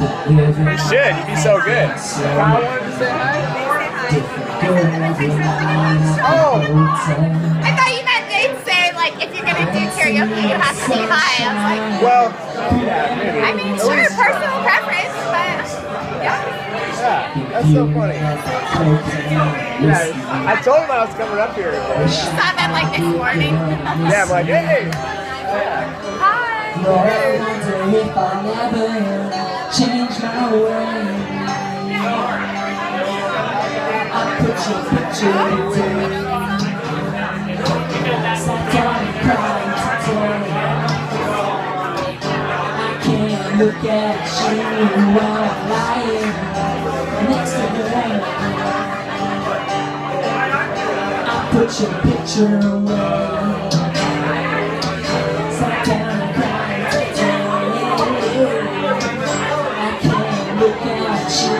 You should. You'd be so good. Kyle wanted to say hi. Oh! I thought you meant they'd say, like, if you're gonna do karaoke, you have to say hi. I was like, Well, yeah. I mean, sure, personal preference, but yeah. Yeah, that's so funny. Yeah, I told him I was coming up here. You saw that, like, this morning. Yeah, I'm like, hey. Hi. if I'll never change my way. I put your picture down and cried today. I can't look at you while I'm lying next to you. I put your picture away. Can't look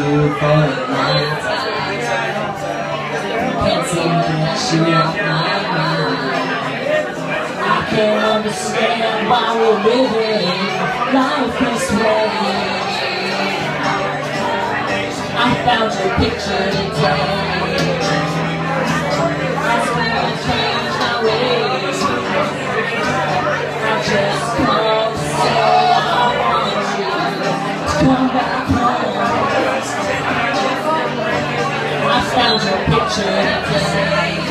night. Can't seem to get you off my mind. I can't understand why we're living life this way. I found your picture today. That's my ways. I just come back Your picture